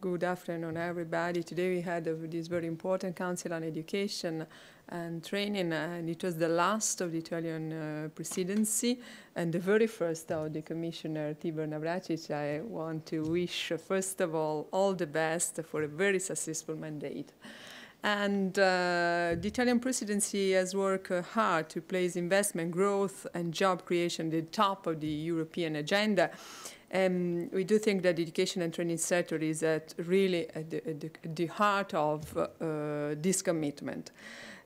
Good afternoon, everybody. Today we had this very important Council on Education and Training, and it was the last of the Italian uh, presidency and the very first of the Commissioner Tibor Navracsics. I want to wish, first of all, all the best for a very successful mandate. And uh, the Italian presidency has worked hard to place investment, growth, and job creation at the top of the European agenda. Um, we do think that the education and training sector is at really at the, at the, at the heart of uh, this commitment.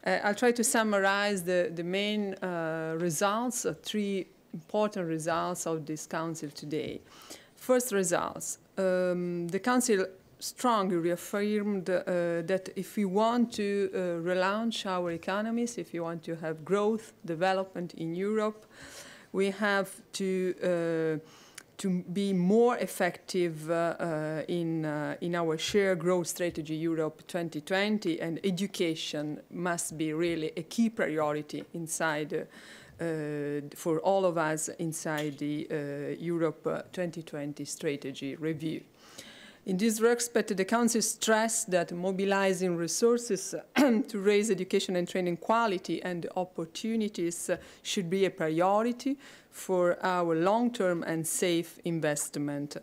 Uh, I'll try to summarize the, the main uh, results, uh, three important results of this council today. First results, um, the council strongly reaffirmed uh, that if we want to uh, relaunch our economies, if we want to have growth, development in Europe, we have to uh, to be more effective uh, uh, in, in our shared growth strategy Europe 2020 and education must be really a key priority inside uh, for all of us inside the uh, Europe 2020 strategy review. In this respect, the Council stressed that mobilizing resources to raise education and training quality and opportunities should be a priority for our long-term and safe investment.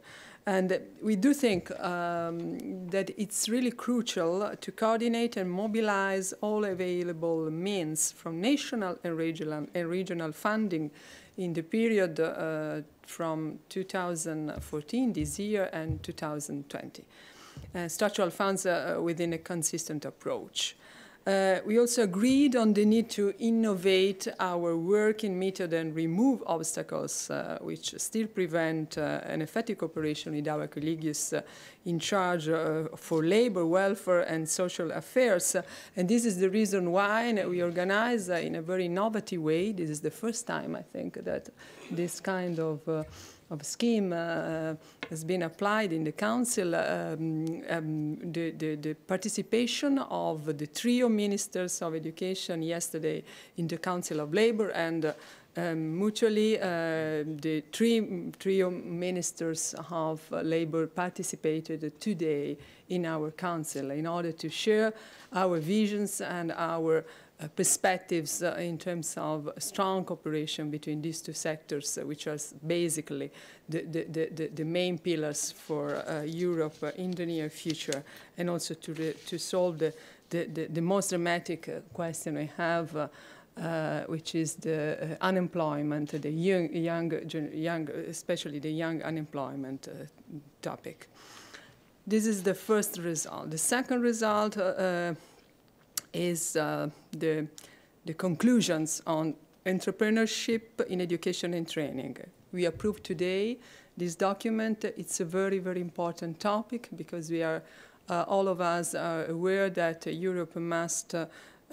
And we do think um, that it's really crucial to coordinate and mobilize all available means from national and regional, and regional funding in the period uh, from 2014, this year, and 2020. Uh, structural funds uh, within a consistent approach. Uh, we also agreed on the need to innovate our working method and remove obstacles uh, which still prevent uh, an effective cooperation with our colleagues uh, in charge uh, for labor, welfare, and social affairs. and this is the reason why we organize in a very innovative way. This is the first time, I think, that this kind of of scheme uh, has been applied in the council, um, um, the, the, the, participation of the trio ministers of education yesterday in the Council of Labor and uh, um, mutually uh, the three trio ministers of labor participated today in our council in order to share our visions and our uh, perspectives uh, in terms of strong cooperation between these two sectors, uh, which are basically the, the, the, the main pillars for uh, Europe uh, in the near future, and also to, to solve the, the, the, most dramatic uh, question we have, which is the unemployment, the young, young, young, especially the young unemployment topic. This is the first result. The second result is uh, the, the conclusions on entrepreneurship in education and training. We approved today this document. It's a very, very important topic because we are, uh, all of us are aware that Europe must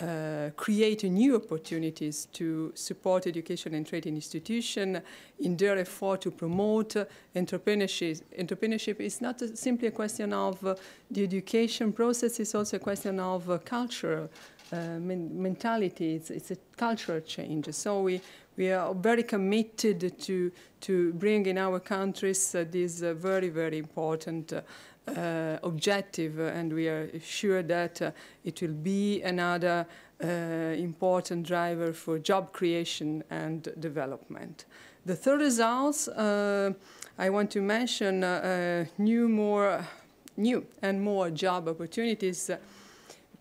uh, create new opportunities to support education and training institutions in their effort to promote entrepreneurship. Entrepreneurship is not simply a question of uh, the education process, it's also a question of uh, culture, uh, men mentality, it's, it's, a cultural change. So we, we are very committed to, to bring in our countries uh, this very, very important uh, objective, and we are sure that uh, it will be another uh, important driver for job creation and development. The third results, I want to mention new, more, new and more job opportunities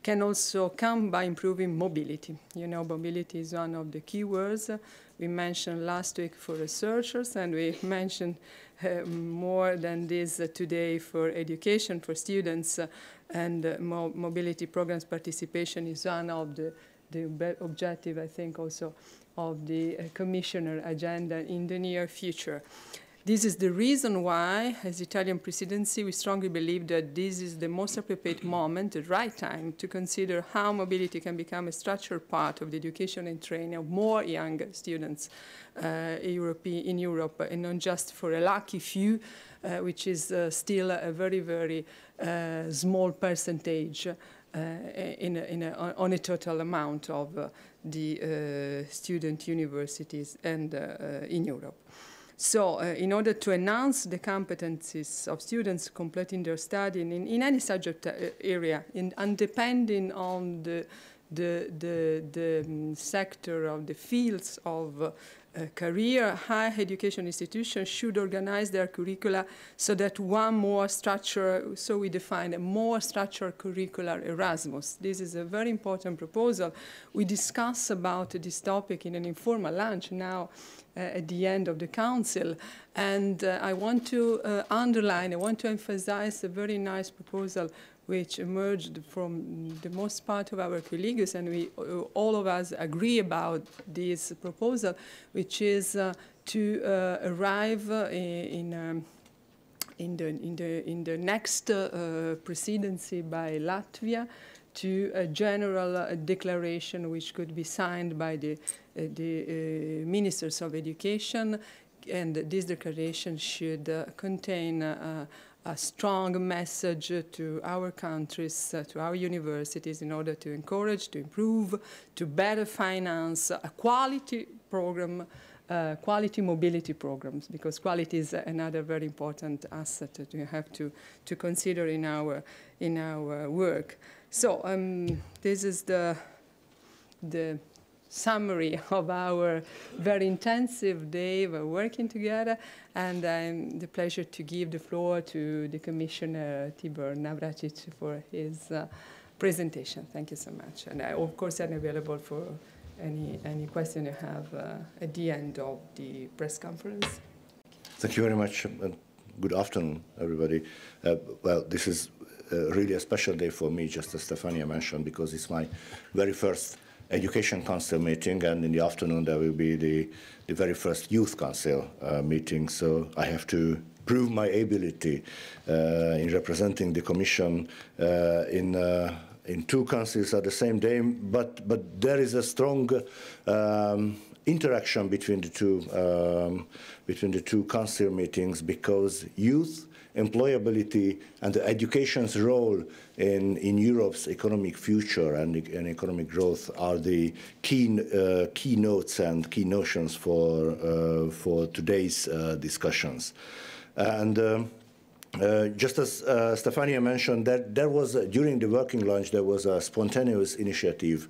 can also come by improving mobility. You know, mobility is one of the key words we mentioned last week for researchers, and we mentioned uh, more than this today for education for students, uh, and uh, mo mobility programs participation is one of the, the objective, I think, also of the uh, commissioner agenda in the near future. This is the reason why, as Italian presidency, we strongly believe that this is the most appropriate moment, the right time, to consider how mobility can become a structural part of the education and training of more young students uh, in Europe, and not just for a lucky few, uh, which is uh, still a very, very uh, small percentage uh, in a, in a, on a total amount of uh, the student universities and in Europe. So uh, in order to enhance the competencies of students completing their study in, in any subject uh, area, in, and depending on the, the, the, the um, sector of the fields of uh, career, higher education institutions should organize their curricula so that one more structure, so we define a more structured curricular Erasmus. This is a very important proposal. We discuss about this topic in an informal lunch now uh, at the end of the council. And uh, I want to uh, underline, I want to emphasize a very nice proposal which emerged from the most part of our colleagues, and we all of us agree about this proposal, which is uh, to uh, arrive in, in um, in the, in the, in the next uh, presidency by Latvia to a general uh, declaration which could be signed by the, uh, the uh, ministers of education and this declaration should contain a strong message to our countries, uh, to our universities, in order to encourage, to improve, to better finance a quality program, uh, quality mobility programs, because quality is another very important asset that we have to, to consider in our, in our work. So um, this is the, the summary of our very intensive day of working together. And I'm the pleasure to give the floor to the Commissioner Tibor Navracsics for his uh, presentation. Thank you so much. And I, of course, I'm available for any, any question you have uh, at the end of the press conference. Thank you very much. And good afternoon, everybody. Uh, well, this is uh, really a special day for me, just as Stefania mentioned, because it's my very first Education Council meeting, and in the afternoon there will be the, the very first Youth Council uh, meeting. So I have to prove my ability uh, in representing the Commission uh, in uh, in two councils at the same day. But but there is a strong um, interaction between the two um, between the two council meetings because youth employability and education's role in, in Europe's economic future and, and economic growth are the key, uh, key notes and key notions for, uh, for today's uh, discussions. And um, uh, just as uh, Stefania mentioned, that there was, during the working lunch, there was a spontaneous initiative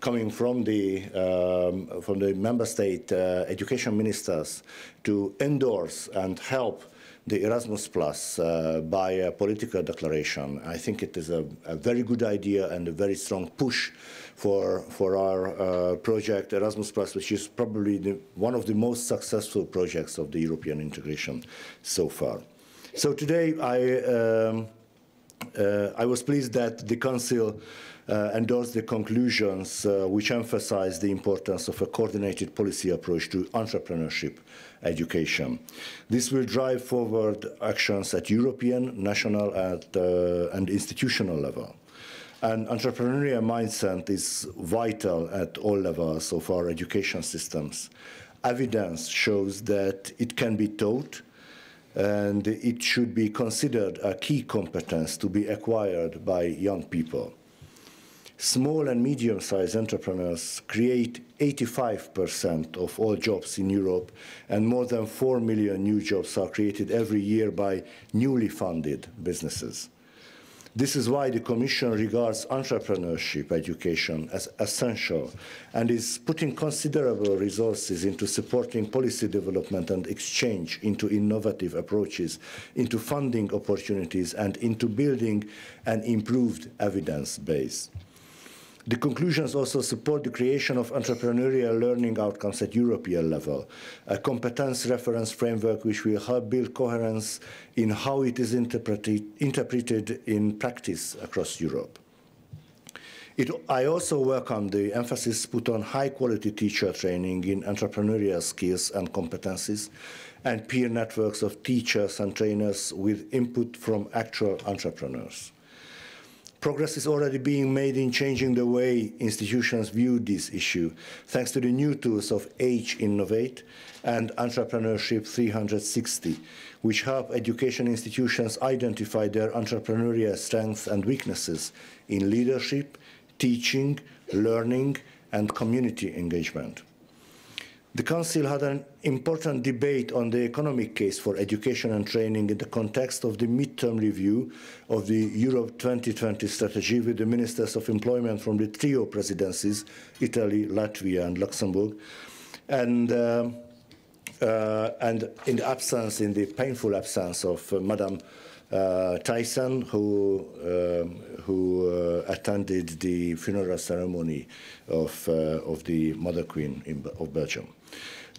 coming from the, um, from the member state uh, education ministers to endorse and help the Erasmus Plus uh, by a political declaration. I think it is a, a, very good idea and a very strong push for, for our uh, project Erasmus Plus, which is probably the, one of the most successful projects of the European integration so far. So today I, um, uh, I was pleased that the Council endorsed the conclusions uh, which emphasize the importance of a coordinated policy approach to entrepreneurship education. This will drive forward actions at European, national, and, uh, and institutional level. An entrepreneurial mindset is vital at all levels of our education systems. Evidence shows that it can be taught and it should be considered a key competence to be acquired by young people small and medium-sized entrepreneurs create 85% of all jobs in Europe, and more than 4 million new jobs are created every year by newly funded businesses. This is why the Commission regards entrepreneurship education as essential and is putting considerable resources into supporting policy development and exchange into innovative approaches, into funding opportunities, and into building an improved evidence base. The conclusions also support the creation of entrepreneurial learning outcomes at European level, a competence reference framework which will help build coherence in how it is interpreted, interpreted in practice across Europe. It, I also welcome the emphasis put on high-quality teacher training in entrepreneurial skills and competencies and peer networks of teachers and trainers with input from actual entrepreneurs. Progress is already being made in changing the way institutions view this issue, thanks to the new tools of HEInnovate and Entrepreneurship 360, which help education institutions identify their entrepreneurial strengths and weaknesses in leadership, teaching, learning, and community engagement. The Council had an important debate on the economic case for education and training in the context of the midterm review of the Europe 2020 strategy with the ministers of employment from the trio presidencies, Italy, Latvia, and Luxembourg. And, uh, uh, and in the absence, in the painful absence of uh, Madame uh, Thyssen, who, um, who uh, attended the funeral ceremony of, uh, of the Mother Queen in, of Belgium.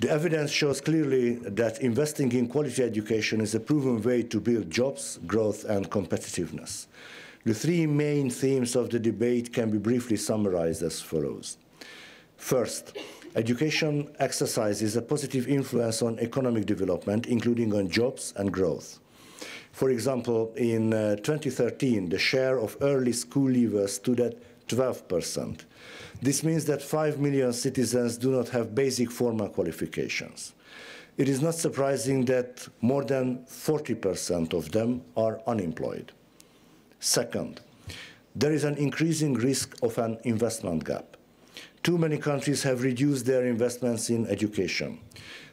The evidence shows clearly that investing in quality education is a proven way to build jobs, growth, and competitiveness. The three main themes of the debate can be briefly summarized as follows. First, education exercises a positive influence on economic development, including on jobs and growth. For example, in uh, 2013, the share of early school leavers stood at 12 percent. This means that 5 million citizens do not have basic formal qualifications. It is not surprising that more than 40% of them are unemployed. Second, there is an increasing risk of an investment gap. Too many countries have reduced their investments in education.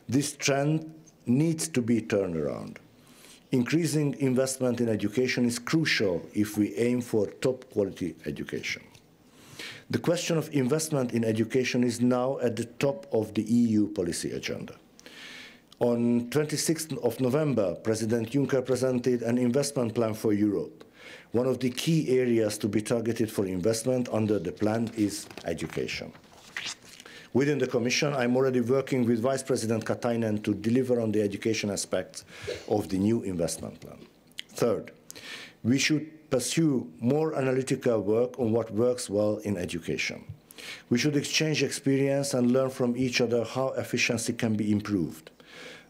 This trend needs to be turned around. Increasing investment in education is crucial if we aim for top quality education. The question of investment in education is now at the top of the EU policy agenda. On 26th of November, President Juncker presented an investment plan for Europe. One of the key areas to be targeted for investment under the plan is education. Within the Commission, I'm already working with Vice President Katainen to deliver on the education aspects of the new investment plan. Third, we should pursue more analytical work on what works well in education. We should exchange experience and learn from each other how efficiency can be improved.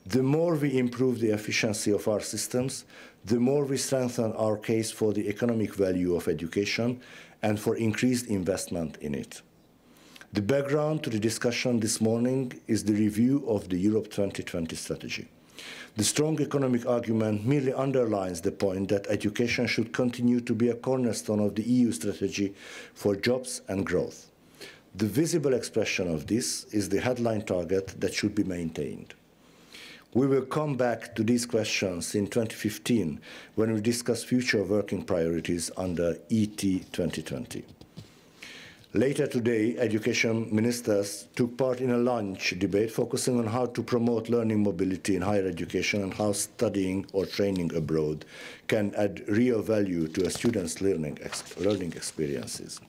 The more we improve the efficiency of our systems, the more we strengthen our case for the economic value of education and for increased investment in it. The background to the discussion this morning is the review of the Europe 2020 strategy. The strong economic argument merely underlines the point that education should continue to be a cornerstone of the EU strategy for jobs and growth. The visible expression of this is the headline target that should be maintained. We will come back to these questions in 2015 when we discuss future working priorities under ET 2020. Later today, education ministers took part in a lunch debate focusing on how to promote learning mobility in higher education and how studying or training abroad can add real value to a student's learning, ex learning experiences.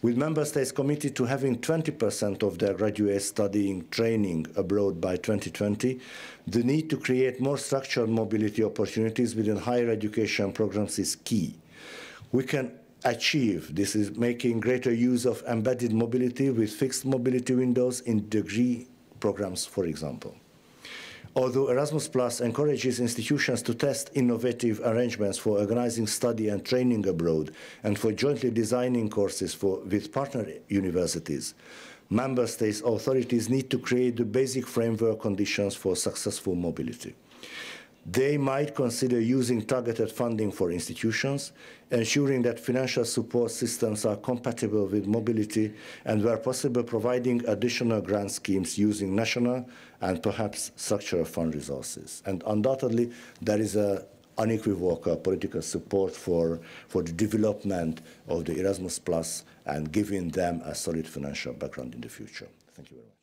With member states committed to having 20% of their graduates studying training abroad by 2020, the need to create more structured mobility opportunities within higher education programs is key. We can achieve. This is making greater use of embedded mobility with fixed mobility windows in degree programs, for example. Although Erasmus Plus encourages institutions to test innovative arrangements for organizing study and training abroad and for jointly designing courses for, with partner universities, member states authorities need to create the basic framework conditions for successful mobility. They might consider using targeted funding for institutions, ensuring that financial support systems are compatible with mobility, and where possible, providing additional grant schemes using national and perhaps structural fund resources. And undoubtedly, there is a unequivocal political support for, for the development of the Erasmus Plus and giving them a solid financial background in the future. Thank you very much.